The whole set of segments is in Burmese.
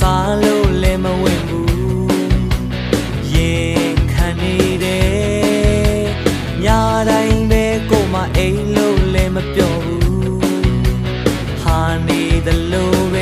စားလို့လည်းမဝင်ဘူးရင်ခံနေတယ်ညတိုင်းပဲကိုမအိမ်လို့လည်းမပြောဘူးဟာနေတယ်လို့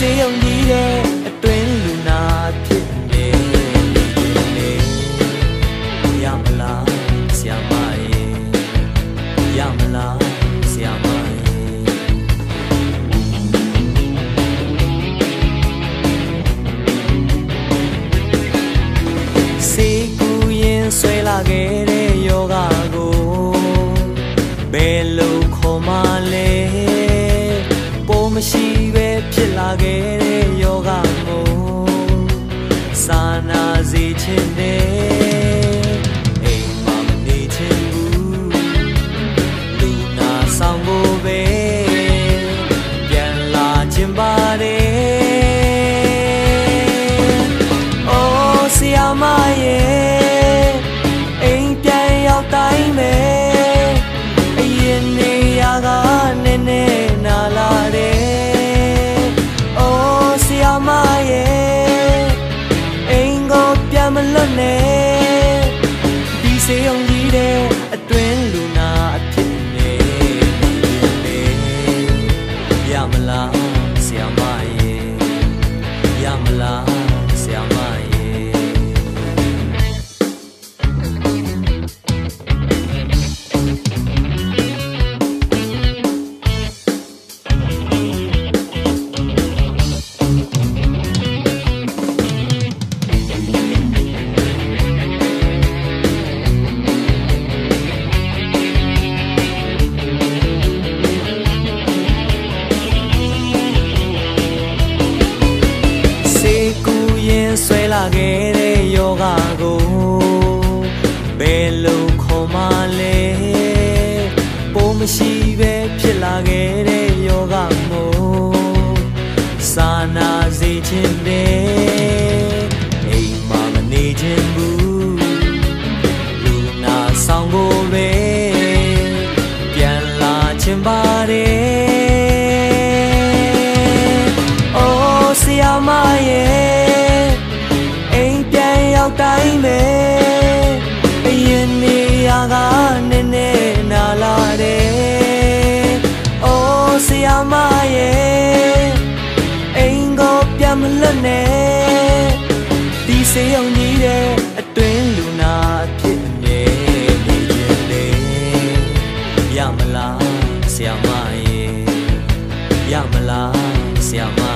စေယုံကြီးတဲ့အတွင်းလူနာဖြစ်နေနေရမလားဆရာမရဲ့ရမလား မလွတ်နဲ့ဒီစေုံကြီးတဲ့အတွင်းလူနာအဖြစ်နေနေရမလား ဆွဲလာခဲ့တဲ့ယောဂကိုဘယ်လိုခေါ်မှလဲပိုးမရှိပဲဖြစ်လာခဲ့တဲ့ယောဂမို့စာနာစေခြင်းတဲ့ ယုံကြီးတဲ့အတွင်းလူနာဖြစ်နေနေခြင်းလေရမလားဆရာမရဲ့ရမလားဆရာမ